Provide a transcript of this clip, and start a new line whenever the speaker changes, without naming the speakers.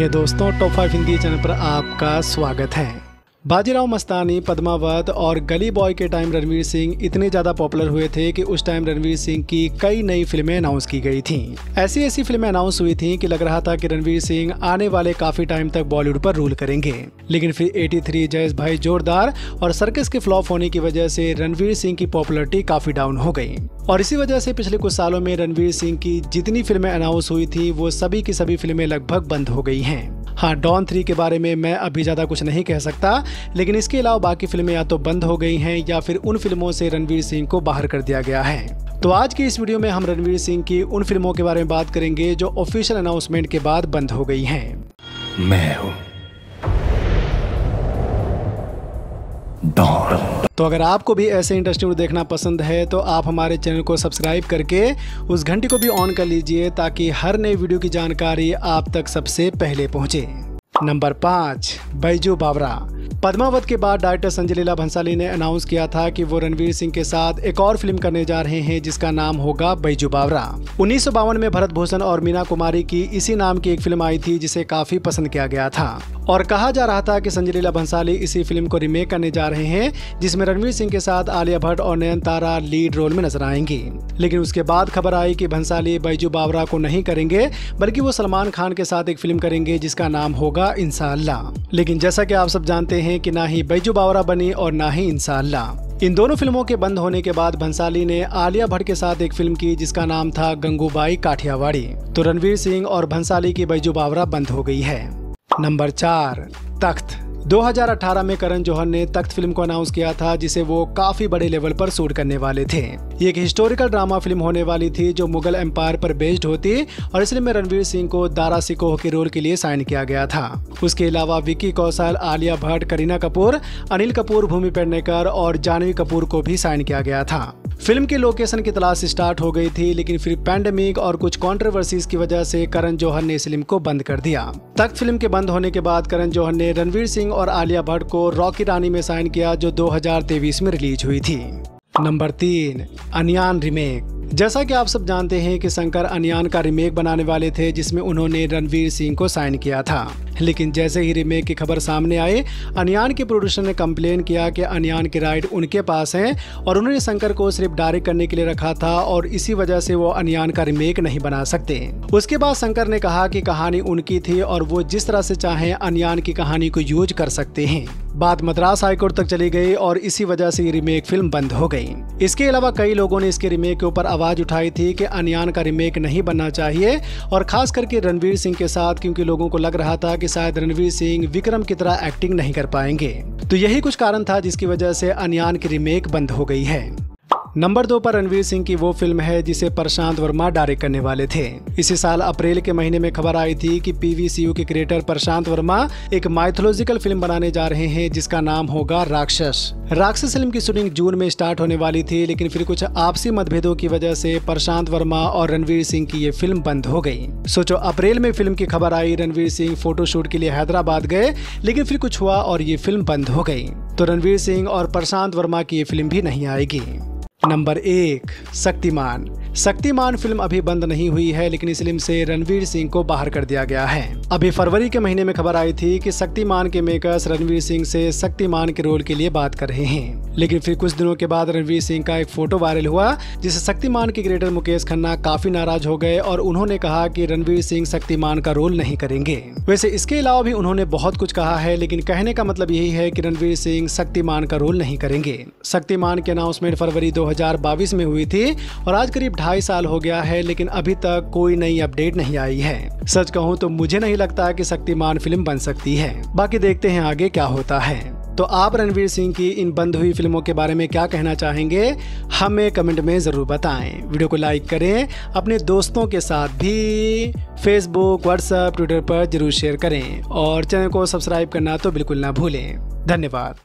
हे दोस्तों top five Hindi channel पर आपका स्वागत है। बाजीराव मस्तानी, पद्मावत और गली बॉय के टाइम रणवीर सिंह इतने ज़्यादा पॉपुलर हुए थे कि उस टाइम रणवीर सिंह की कई नई फ़िल्में अनाउंस की गई थीं। ऐसी ऐसी फ़िल्में अनाउंस हुई थीं कि लग रहा था कि रणवीर सिंह आने वाले काफ़ी टाइम तक बॉलीवुड पर रूल करेंगे। लेकिन फिर 83 थ्री जयस भाई जोरदार और सर्कस के फ्लॉप होने की वजह से रणवीर सिंह की पॉपुलरिटी काफ़ी डाउन हो गई। और इसी वजह से पिछले कुछ सालों में रणवीर सिंह की जितनी फ़िल्में अनाउंस हुई थी, वो सभी की सभी फ़िल्में लगभग बंद हो गई हैं। हाँ डॉन थ्री के बारे में मैं अभी ज़्यादा कुछ नहीं कह सकता, लेकिन इसके अलावा बाकी फ़िल्में या तो बंद हो गई हैं या फिर उन फ़िल्मों से रणवीर सिंह को बाहर कर दिया गया है। तो आज की इस वीडियो में हम रणवीर सिंह की उन फ़िल्मों के बारे में बात करेंगे जो ऑफिशियल अनाउंसमेंट के बाद बंद हो गई हैं।
मैं हूँ। डॉन
तो अगर आपको भी ऐसे इंटरेस्टिंग देखना पसंद है तो आप हमारे चैनल को सब्सक्राइब करके उस घंटी को भी ऑन कर लीजिए ताकि हर नई वीडियो की जानकारी आप तक सबसे पहले पहुँचे। नंबर पाँच, बैजू बावरा। पद्मावत के बाद डायरेक्टर संजय लीला भंसाली ने अनाउंस किया था कि वो रणवीर सिंह के साथ एक और फ़िल्म करने जा रहे हैं, जिसका नाम होगा बैजू बावरा। उन्नीस सौ बावन में भरत भूषण और मीना कुमारी की इसी नाम की एक फ़िल्म आई थी, जिसे काफ़ी पसंद किया गया था। और कहा जा रहा था कि संजय लीला भंसाली इसी फ़िल्म को रिमेक करने जा रहे हैं, जिसमें रणवीर सिंह के साथ आलिया भट्ट और नयन तारा लीड रोल में नज़र आएँगी। लेकिन उसके बाद खबर आई कि भंसाली बैजू बावरा को नहीं करेंगे, बल्कि वो सलमान खान के साथ एक फ़िल्म करेंगे, जिसका नाम होगा इंशाला लेकिन जैसा कि आप सब जानते हैं कि ना ही बैजू बावरा बनी और ना ही इंशाला इन दोनों फ़िल्मों के बंद होने के बाद भंसाली ने आलिया भट्ट के साथ एक फ़िल्म की, जिसका नाम था गंगूबाई काठियावाड़ी। तो रणवीर सिंह और भंसाली की बैजू बावरा बंद हो गई है। नंबर चार, तख्त। 2018 में करण जौहर ने तख्त फ़िल्म को अनाउंस किया था, जिसे वो काफ़ी बड़े लेवल पर शूट करने वाले थे। ये एक हिस्टोरिकल ड्रामा फ़िल्म होने वाली थी, जो मुगल एम्पायर पर बेस्ड होती और इसलिए में रणवीर सिंह को दारा सिकोह के रोल के लिए साइन किया गया था। उसके अलावा विक्की कौशल, आलिया भट्ट, करीना कपूर, अनिल कपूर भूमि पेडनेकर और जानवी कपूर को भी साइन किया गया था। फ़िल्म के लोकेशन की तलाश स्टार्ट हो गई थी, लेकिन फिर पैंडेमिक और कुछ कंट्रोवर्सीज की वजह से करण जौहर ने इस फ़िल्म को बंद कर दिया। तख्त फ़िल्म के बंद होने के बाद करण जौहर ने रणवीर सिंह और आलिया भट्ट को रॉकी रानी में साइन किया, जो 2023 में रिलीज़ हुई थी। नंबर तीन, अनियान रिमेक। जैसा कि आप सब जानते हैं कि शंकर अनियान का रिमेक बनाने वाले थे, जिसमें उन्होंने रणवीर सिंह को साइन किया था। लेकिन जैसे ही रिमेक की खबर सामने आई, अनियान के प्रोड्यूसर ने कंप्लेन किया कि अनियान के राइट उनके पास हैं और उन्होंने शंकर को सिर्फ़ डायरेक्ट करने के लिए रखा था और इसी वजह से वो अनियान का रिमेक नहीं बना सकते। उसके बाद शंकर ने कहा कि कहानी उनकी थी और वो जिस तरह से चाहे अनियान की कहानी को यूज़ कर सकते हैं। बात मद्रास हाईकोर्ट तक चली गई और इसी वजह से ये रिमेक फ़िल्म बंद हो गई। इसके अलावा कई लोगों ने इसके रिमेक के ऊपर आवाज़ उठाई थी कि अनियान का रिमेक नहीं बनना चाहिए और खास करके रणवीर सिंह के साथ, क्योंकि लोगों को लग रहा था कि शायद रणवीर सिंह विक्रम की तरह एक्टिंग नहीं कर पाएँगे। तो यही कुछ कारण था जिसकी वजह से अनियान की रिमेक बंद हो गई है। नंबर दो पर रणवीर सिंह की वो फ़िल्म है जिसे प्रशांत वर्मा डायरेक्ट करने वाले थे। इसी साल अप्रैल के महीने में खबर आई थी कि पीवीसीयू के क्रिएटर प्रशांत वर्मा एक माइथोलॉजिकल फ़िल्म बनाने जा रहे हैं, जिसका नाम होगा राक्षस। राक्षस फ़िल्म की शूटिंग जून में स्टार्ट होने वाली थी, लेकिन फिर कुछ आपसी मतभेदों की वजह से प्रशांत वर्मा और रणवीर सिंह की ये फ़िल्म बंद हो गई। सोचो, अप्रैल में फ़िल्म की खबर आई, रणवीर सिंह फोटोशूट के लिए हैदराबाद गए, लेकिन फिर कुछ हुआ और ये फ़िल्म बंद हो गई। तो रणवीर सिंह और प्रशांत वर्मा की ये फ़िल्म भी नहीं आएगी। नंबर एक, शक्तिमान। शक्तिमान फ़िल्म अभी बंद नहीं हुई है, लेकिन इस फ़िल्म से रणवीर सिंह को बाहर कर दिया गया है। अभी फरवरी के महीने में खबर आई थी कि शक्तिमान के मेकर्स रणवीर सिंह से शक्तिमान के रोल के लिए बात कर रहे हैं। लेकिन फिर कुछ दिनों के बाद रणवीर सिंह का एक फ़ोटो वायरल हुआ जिसे शक्तिमान के क्रिएटर मुकेश खन्ना काफ़ी नाराज़ हो गए और उन्होंने कहा कि रणवीर सिंह शक्तिमान का रोल नहीं करेंगे। वैसे इसके अलावा भी उन्होंने बहुत कुछ कहा है, लेकिन कहने का मतलब यही है की रणवीर सिंह शक्तिमान का रोल नहीं करेंगे। शक्तिमान के अनाउंसमेंट फरवरी दो में हुई थी और आज करीब ढाई साल हो गया है, लेकिन अभी तक कोई नई अपडेट नहीं आई है। सच कहूँ तो मुझे नहीं लगता कि शक्तिमान फ़िल्म बन सकती है। बाकी देखते हैं आगे क्या होता है। तो आप रणवीर सिंह की इन बंद हुई फ़िल्मों के बारे में क्या कहना चाहेंगे, हमें कमेंट में ज़रूर बताएँ। वीडियो को लाइक करें, अपने दोस्तों के साथ भी फेसबुक व्हाट्सएप ट्विटर पर ज़रूर शेयर करें और चैनल को सब्सक्राइब करना तो बिल्कुल ना भूलें। धन्यवाद।